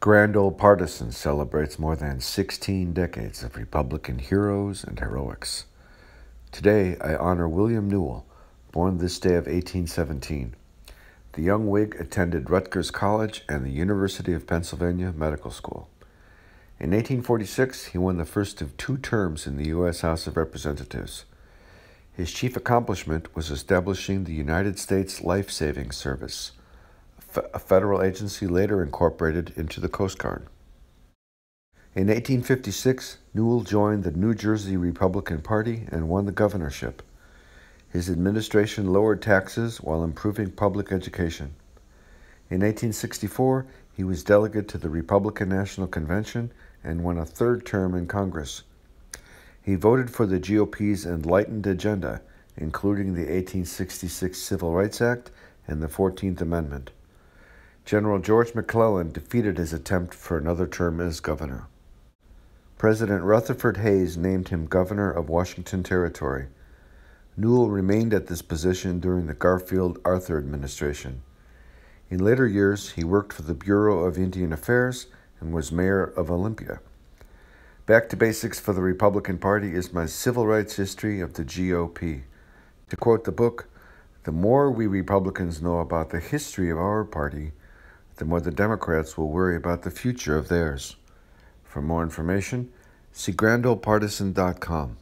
Grand Old Partisan celebrates more than 16 decades of Republican heroes and heroics. Today, I honor William Newell, born this day of 1817. The young Whig attended Rutgers College and the University of Pennsylvania Medical School. In 1846, he won the first of two terms in the U.S. House of Representatives. His chief accomplishment was establishing the United States Life Saving Service a federal agency later incorporated into the Coast Guard. In 1856, Newell joined the New Jersey Republican Party and won the governorship. His administration lowered taxes while improving public education. In 1864, he was delegate to the Republican National Convention and won a third term in Congress. He voted for the GOP's enlightened agenda, including the 1866 Civil Rights Act and the 14th Amendment. General George McClellan defeated his attempt for another term as governor. President Rutherford Hayes named him governor of Washington Territory. Newell remained at this position during the Garfield Arthur administration. In later years, he worked for the Bureau of Indian Affairs and was mayor of Olympia. Back to basics for the Republican Party is my civil rights history of the GOP. To quote the book, the more we Republicans know about the history of our party, the more the Democrats will worry about the future of theirs. For more information, see grandoldpartisan.com.